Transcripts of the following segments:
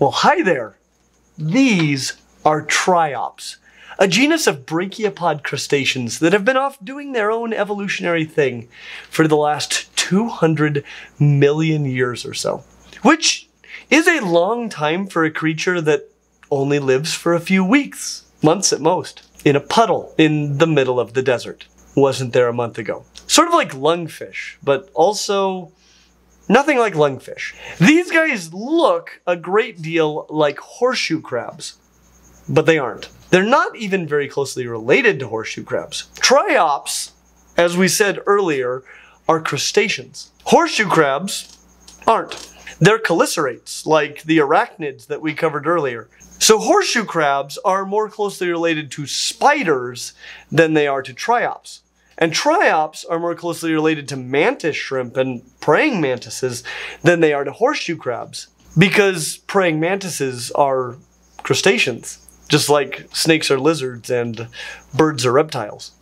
Well, hi there. These are triops, a genus of brachiopod crustaceans that have been off doing their own evolutionary thing for the last 200 million years or so, which is a long time for a creature that only lives for a few weeks, months at most, in a puddle in the middle of the desert. Wasn't there a month ago. Sort of like lungfish, but also nothing like lungfish. These guys look a great deal like horseshoe crabs, but they aren't. They're not even very closely related to horseshoe crabs. Triops, as we said earlier, are crustaceans. Horseshoe crabs aren't. They're chelicerates, like the arachnids that we covered earlier. So horseshoe crabs are more closely related to spiders than they are to triops. And triops are more closely related to mantis shrimp and praying mantises than they are to horseshoe crabs. Because praying mantises are crustaceans, just like snakes are lizards and birds are reptiles.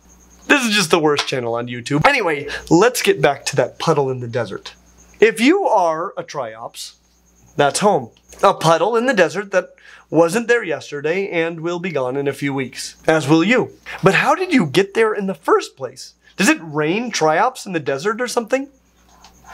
This is just the worst channel on YouTube. Anyway, let's get back to that puddle in the desert. If you are a triops, that's home. A puddle in the desert that wasn't there yesterday and will be gone in a few weeks, as will you. But how did you get there in the first place? Does it rain triops in the desert or something?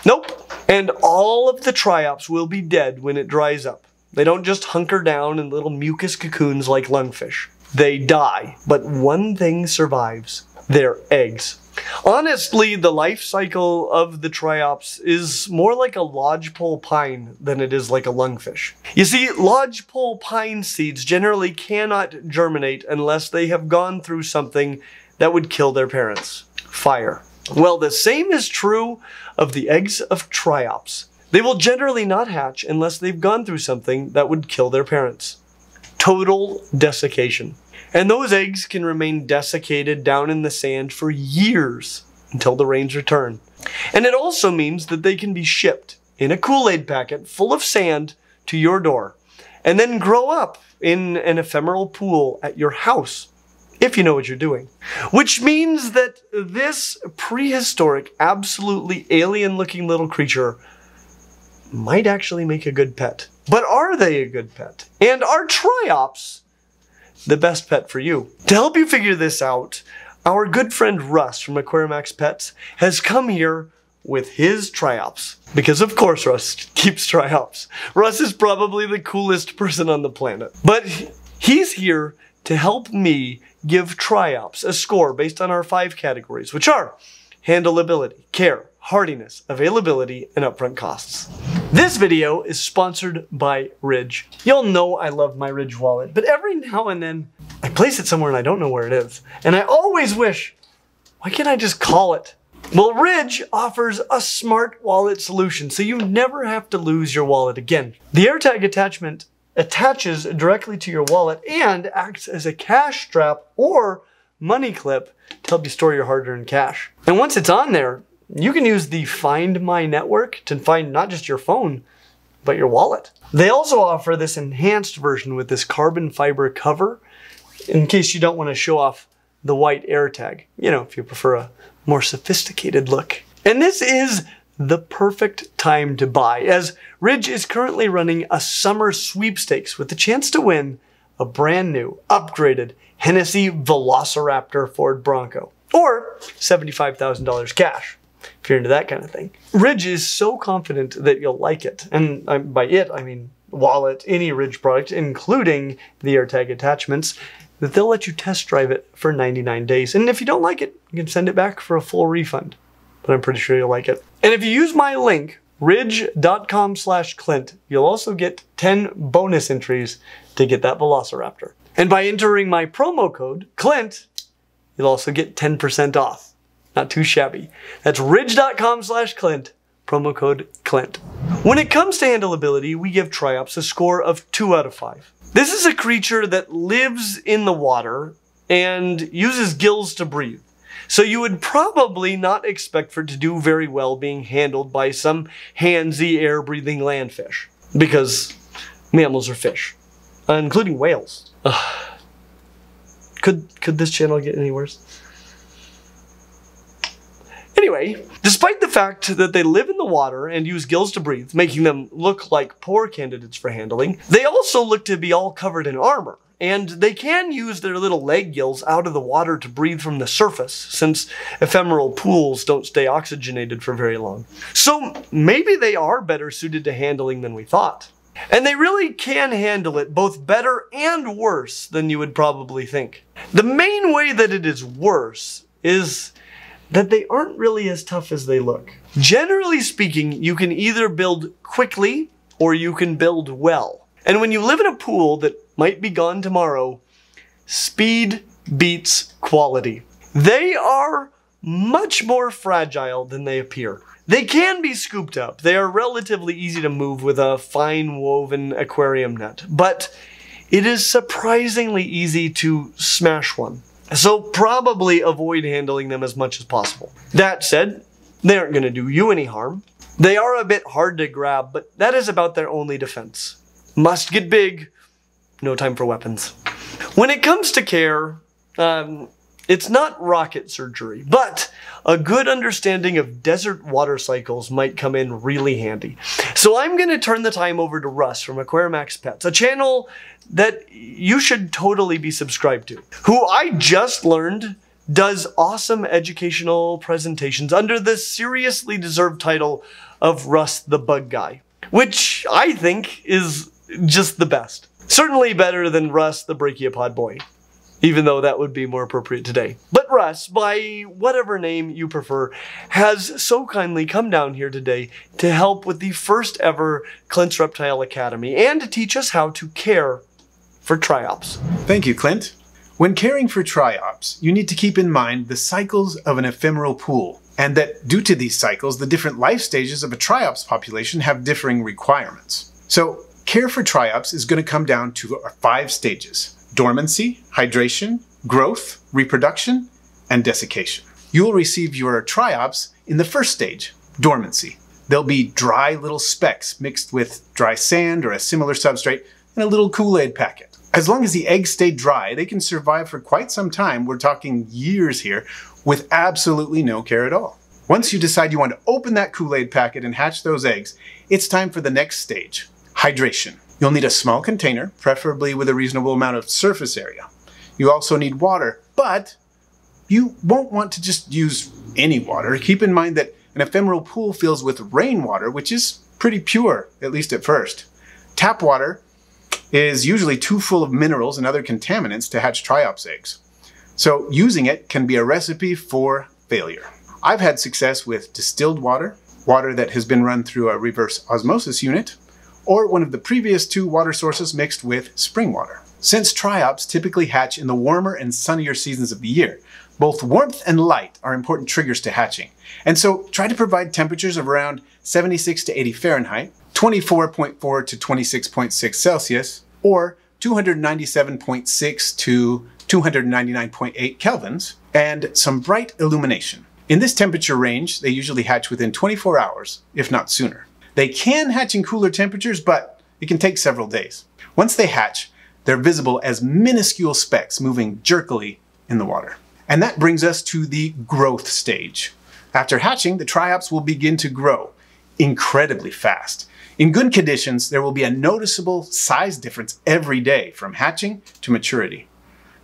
Nope. And all of the triops will be dead when it dries up. They don't just hunker down in little mucus cocoons like lungfish. They die. But one thing survives. Their eggs. Honestly, the life cycle of the triops is more like a lodgepole pine than it is like a lungfish. You see, lodgepole pine seeds generally cannot germinate unless they have gone through something that would kill their parents. Fire. Well, the same is true of the eggs of triops. They will generally not hatch unless they've gone through something that would kill their parents. Total desiccation. And those eggs can remain desiccated down in the sand for years until the rains return. And it also means that they can be shipped in a Kool-Aid packet full of sand to your door and then grow up in an ephemeral pool at your house if you know what you're doing. Which means that this prehistoric, absolutely alien looking little creature might actually make a good pet. But are they a good pet? And are triops the best pet for you? To help you figure this out, our good friend Russ from Aquarimax Pets has come here with his triops. Because of course Russ keeps triops. Russ is probably the coolest person on the planet. But he's here to help me give triops a score based on our five categories, which are handleability, care, hardiness, availability, and upfront costs. This video is sponsored by Ridge. You'll know I love my Ridge wallet, but every now and then I place it somewhere and I don't know where it is. And I always wish, why can't I just call it? Well, Ridge offers a smart wallet solution, so you never have to lose your wallet again. The AirTag attachment attaches directly to your wallet and acts as a cash strap or money clip to help you store your hard-earned cash. And once it's on there, you can use the Find My network to find not just your phone, but your wallet. They also offer this enhanced version with this carbon fiber cover in case you don't want to show off the white AirTag. You know, if you prefer a more sophisticated look. And this is the perfect time to buy as Ridge is currently running a summer sweepstakes with the chance to win a brand new, upgraded Hennessey Velociraptor Ford Bronco or $75,000 cash if you're into that kind of thing. Ridge is so confident that you'll like it. And um, by it, I mean wallet, any Ridge product, including the AirTag attachments, that they'll let you test drive it for 99 days. And if you don't like it, you can send it back for a full refund. But I'm pretty sure you'll like it. And if you use my link, ridge.com slash Clint, you'll also get 10 bonus entries to get that Velociraptor. And by entering my promo code, Clint, you'll also get 10% off. Not too shabby. That's ridge.com slash Clint, promo code Clint. When it comes to handleability, we give Triops a score of 2 out of 5. This is a creature that lives in the water and uses gills to breathe. So you would probably not expect for it to do very well being handled by some handsy air-breathing land fish. Because mammals are fish, uh, including whales. Ugh. Could, could this channel get any worse? Anyway, despite the fact that they live in the water and use gills to breathe, making them look like poor candidates for handling, they also look to be all covered in armor. And they can use their little leg gills out of the water to breathe from the surface, since ephemeral pools don't stay oxygenated for very long. So maybe they are better suited to handling than we thought. And they really can handle it both better and worse than you would probably think. The main way that it is worse is that they aren't really as tough as they look. Generally speaking, you can either build quickly or you can build well. And when you live in a pool that might be gone tomorrow, speed beats quality. They are much more fragile than they appear. They can be scooped up. They are relatively easy to move with a fine woven aquarium net, but it is surprisingly easy to smash one. So probably avoid handling them as much as possible. That said, they aren't going to do you any harm. They are a bit hard to grab, but that is about their only defense. Must get big, no time for weapons. When it comes to care, um, it's not rocket surgery, but a good understanding of desert water cycles might come in really handy. So I'm going to turn the time over to Russ from Aquarimax Pets, a channel that you should totally be subscribed to, who I just learned does awesome educational presentations under the seriously deserved title of Russ the Bug Guy, which I think is just the best. Certainly better than Russ the Brachiopod Boy, even though that would be more appropriate today. But Russ, by whatever name you prefer, has so kindly come down here today to help with the first ever Clint's Reptile Academy and to teach us how to care for triops. Thank you, Clint. When caring for triops, you need to keep in mind the cycles of an ephemeral pool, and that due to these cycles, the different life stages of a triops population have differing requirements. So, care for triops is going to come down to five stages dormancy, hydration, growth, reproduction, and desiccation. You will receive your triops in the first stage, dormancy. They'll be dry little specks mixed with dry sand or a similar substrate in a little Kool-Aid packet. As long as the eggs stay dry, they can survive for quite some time, we're talking years here, with absolutely no care at all. Once you decide you want to open that Kool-Aid packet and hatch those eggs, it's time for the next stage, hydration. You'll need a small container, preferably with a reasonable amount of surface area. You also need water, but you won't want to just use any water. Keep in mind that an ephemeral pool fills with rainwater, which is pretty pure, at least at first. Tap water is usually too full of minerals and other contaminants to hatch triops eggs. So using it can be a recipe for failure. I've had success with distilled water, water that has been run through a reverse osmosis unit, or one of the previous two water sources mixed with spring water. Since triops typically hatch in the warmer and sunnier seasons of the year, both warmth and light are important triggers to hatching. And so try to provide temperatures of around 76 to 80 Fahrenheit, 24.4 to 26.6 Celsius, or 297.6 to 299.8 kelvins, and some bright illumination. In this temperature range, they usually hatch within 24 hours, if not sooner. They can hatch in cooler temperatures, but it can take several days. Once they hatch, they're visible as minuscule specks moving jerkily in the water. And that brings us to the growth stage. After hatching, the triops will begin to grow incredibly fast. In good conditions, there will be a noticeable size difference every day from hatching to maturity.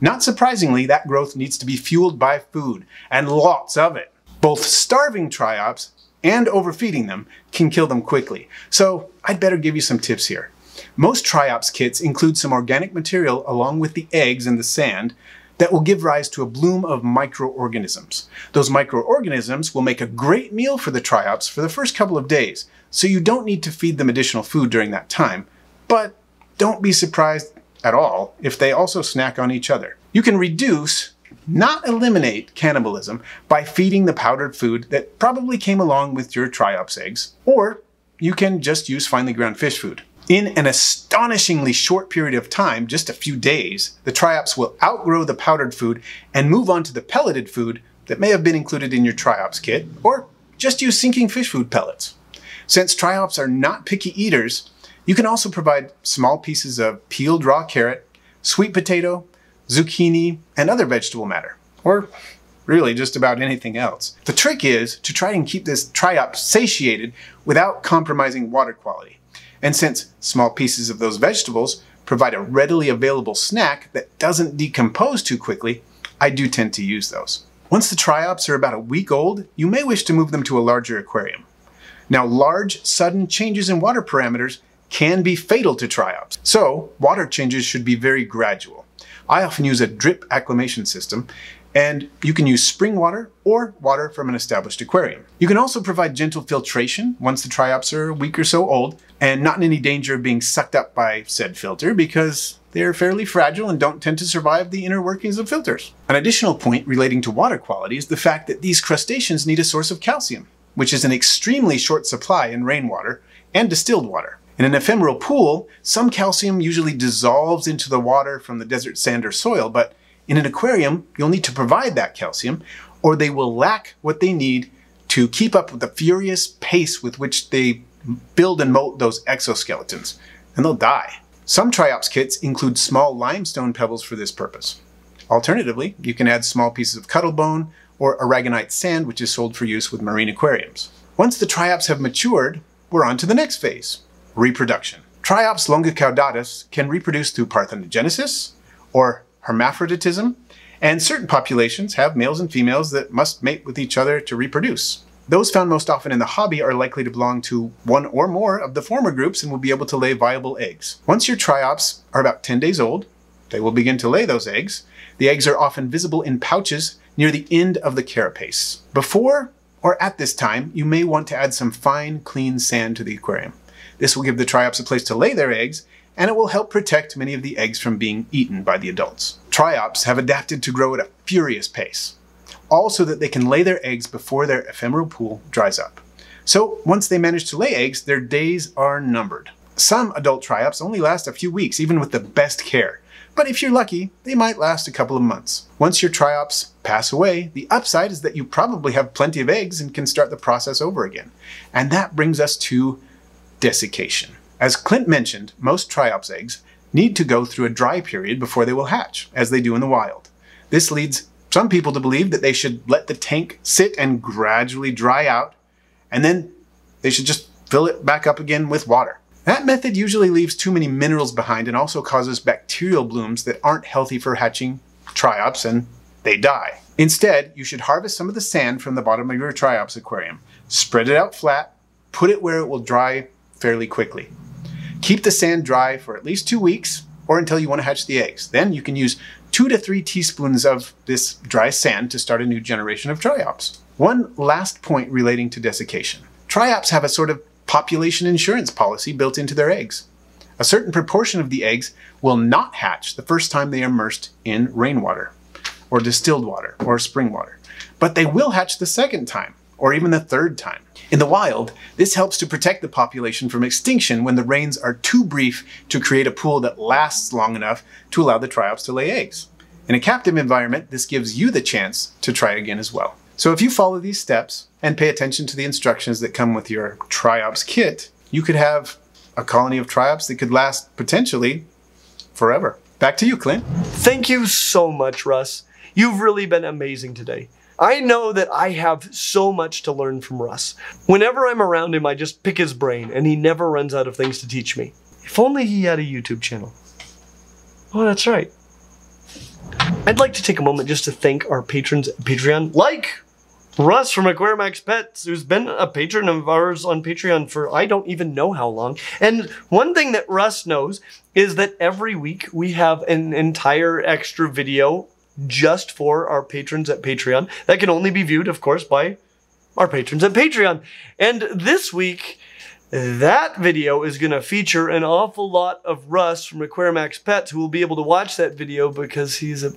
Not surprisingly, that growth needs to be fueled by food, and lots of it. Both starving triops and overfeeding them can kill them quickly, so I'd better give you some tips here. Most triops kits include some organic material along with the eggs and the sand that will give rise to a bloom of microorganisms. Those microorganisms will make a great meal for the triops for the first couple of days, so you don't need to feed them additional food during that time. But don't be surprised at all if they also snack on each other. You can reduce, not eliminate, cannibalism by feeding the powdered food that probably came along with your triops eggs, or you can just use finely ground fish food. In an astonishingly short period of time, just a few days, the triops will outgrow the powdered food and move on to the pelleted food that may have been included in your triops kit, or just use sinking fish food pellets. Since triops are not picky eaters, you can also provide small pieces of peeled raw carrot, sweet potato, zucchini, and other vegetable matter. Or really just about anything else. The trick is to try and keep this triop satiated without compromising water quality. And since small pieces of those vegetables provide a readily available snack that doesn't decompose too quickly, I do tend to use those. Once the triops are about a week old, you may wish to move them to a larger aquarium. Now, large, sudden changes in water parameters can be fatal to triops, so water changes should be very gradual. I often use a drip acclimation system, and you can use spring water or water from an established aquarium. You can also provide gentle filtration once the triops are a week or so old, and not in any danger of being sucked up by said filter because they're fairly fragile and don't tend to survive the inner workings of filters. An additional point relating to water quality is the fact that these crustaceans need a source of calcium, which is an extremely short supply in rainwater and distilled water. In an ephemeral pool, some calcium usually dissolves into the water from the desert sand or soil, but in an aquarium, you'll need to provide that calcium, or they will lack what they need to keep up with the furious pace with which they build and molt those exoskeletons, and they'll die. Some Triops kits include small limestone pebbles for this purpose. Alternatively, you can add small pieces of cuttlebone or aragonite sand, which is sold for use with marine aquariums. Once the Triops have matured, we're on to the next phase, reproduction. Triops longicaudatus can reproduce through parthenogenesis or hermaphroditism, and certain populations have males and females that must mate with each other to reproduce. Those found most often in the hobby are likely to belong to one or more of the former groups and will be able to lay viable eggs. Once your triops are about 10 days old, they will begin to lay those eggs. The eggs are often visible in pouches near the end of the carapace. Before or at this time, you may want to add some fine, clean sand to the aquarium. This will give the triops a place to lay their eggs, and it will help protect many of the eggs from being eaten by the adults. Triops have adapted to grow at a furious pace, all so that they can lay their eggs before their ephemeral pool dries up. So once they manage to lay eggs, their days are numbered. Some adult triops only last a few weeks, even with the best care. But if you're lucky, they might last a couple of months. Once your triops pass away, the upside is that you probably have plenty of eggs and can start the process over again. And that brings us to desiccation. As Clint mentioned, most triops eggs need to go through a dry period before they will hatch, as they do in the wild. This leads some people to believe that they should let the tank sit and gradually dry out, and then they should just fill it back up again with water. That method usually leaves too many minerals behind and also causes bacterial blooms that aren't healthy for hatching triops and they die. Instead, you should harvest some of the sand from the bottom of your triops aquarium, spread it out flat, put it where it will dry fairly quickly. Keep the sand dry for at least two weeks or until you want to hatch the eggs. Then you can use two to three teaspoons of this dry sand to start a new generation of triops. One last point relating to desiccation. Triops have a sort of population insurance policy built into their eggs. A certain proportion of the eggs will not hatch the first time they are immersed in rainwater, or distilled water, or spring water, but they will hatch the second time, or even the third time. In the wild, this helps to protect the population from extinction when the rains are too brief to create a pool that lasts long enough to allow the triops to lay eggs. In a captive environment, this gives you the chance to try again as well. So if you follow these steps and pay attention to the instructions that come with your triops kit, you could have a colony of triops that could last potentially forever. Back to you, Clint. Thank you so much, Russ. You've really been amazing today. I know that I have so much to learn from Russ. Whenever I'm around him, I just pick his brain, and he never runs out of things to teach me. If only he had a YouTube channel. Oh, that's right. I'd like to take a moment just to thank our patrons at Patreon, like Russ from Aquarimax Pets, who's been a patron of ours on Patreon for I don't even know how long. And one thing that Russ knows is that every week we have an entire extra video just for our patrons at Patreon. That can only be viewed, of course, by our patrons at Patreon. And this week, that video is going to feature an awful lot of Russ from Aquarimax Pets who will be able to watch that video because he's a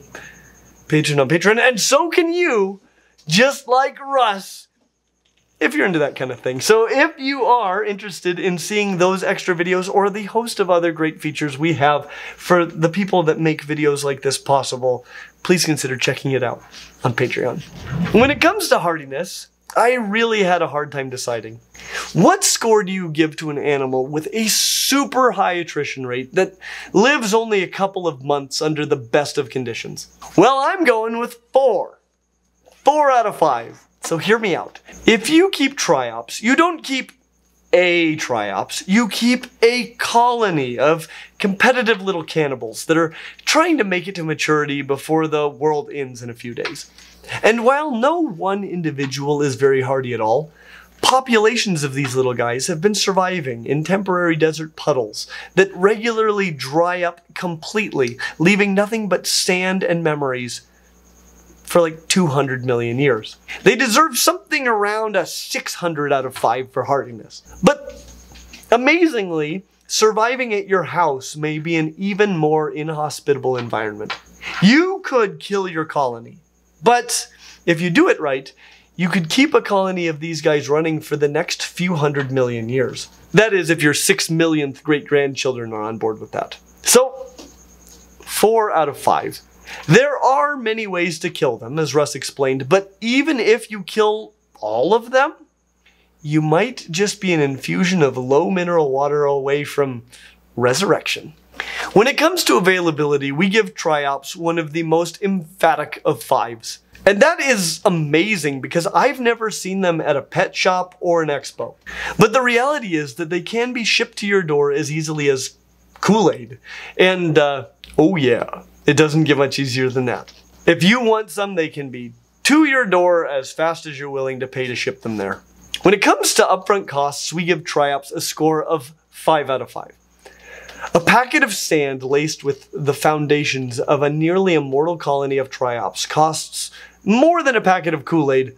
patron on Patreon. And so can you, just like Russ if you're into that kind of thing. So if you are interested in seeing those extra videos or the host of other great features we have for the people that make videos like this possible, please consider checking it out on Patreon. When it comes to hardiness, I really had a hard time deciding. What score do you give to an animal with a super high attrition rate that lives only a couple of months under the best of conditions? Well, I'm going with four. Four out of five. So hear me out. If you keep triops, you don't keep a triops, you keep a colony of competitive little cannibals that are trying to make it to maturity before the world ends in a few days. And while no one individual is very hardy at all, populations of these little guys have been surviving in temporary desert puddles that regularly dry up completely, leaving nothing but sand and memories for like 200 million years. They deserve something around a 600 out of 5 for hardiness. But amazingly, surviving at your house may be an even more inhospitable environment. You could kill your colony, but if you do it right, you could keep a colony of these guys running for the next few hundred million years. That is, if your six millionth great grandchildren are on board with that. So, four out of five. There are many ways to kill them, as Russ explained, but even if you kill all of them, you might just be an infusion of low mineral water away from resurrection. When it comes to availability, we give Triops one of the most emphatic of fives. And that is amazing because I've never seen them at a pet shop or an expo. But the reality is that they can be shipped to your door as easily as Kool-Aid. And, uh, oh yeah, it doesn't get much easier than that. If you want some, they can be to your door as fast as you're willing to pay to ship them there. When it comes to upfront costs, we give Triops a score of 5 out of 5. A packet of sand laced with the foundations of a nearly immortal colony of Triops costs more than a packet of Kool-Aid,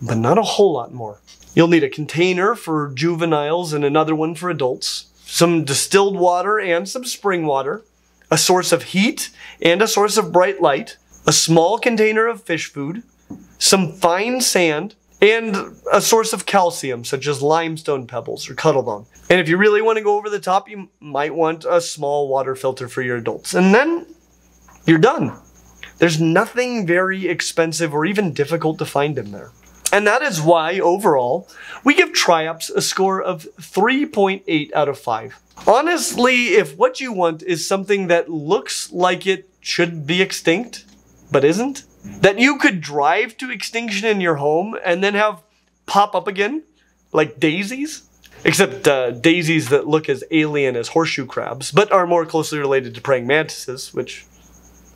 but not a whole lot more. You'll need a container for juveniles and another one for adults, some distilled water and some spring water, a source of heat and a source of bright light, a small container of fish food, some fine sand, and a source of calcium, such as limestone pebbles or cuttlebone. And if you really want to go over the top, you might want a small water filter for your adults. And then you're done. There's nothing very expensive or even difficult to find in there. And that is why, overall, we give Triops a score of 3.8 out of 5. Honestly, if what you want is something that looks like it should be extinct, but isn't, that you could drive to extinction in your home and then have pop up again, like daisies, except uh, daisies that look as alien as horseshoe crabs, but are more closely related to praying mantises, which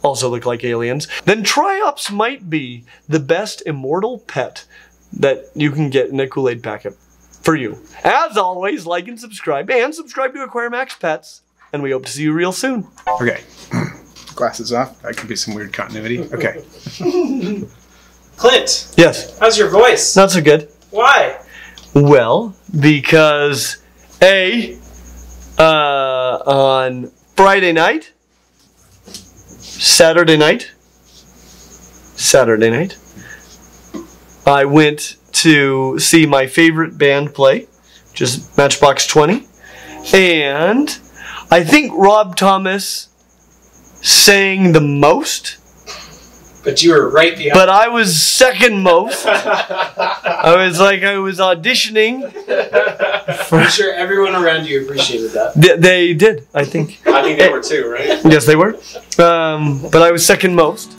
also look like aliens, then Triops might be the best immortal pet that you can get in a Kool-Aid packet for you. As always, like and subscribe, and subscribe to Aquarimax Pets, and we hope to see you real soon. Okay. Glasses off. That could be some weird continuity. Okay. Clint, Yes, how's your voice? not so good. Why? Well, because A, uh, on Friday night, Saturday night, Saturday night, I went to see my favorite band play, just Matchbox 20, and I think Rob Thomas sang the most, But you were right behind. but I was second most. I was like, I was auditioning. I'm sure everyone around you appreciated that. They, they did, I think. I think they were too, right? Yes, they were. Um, but I was second most.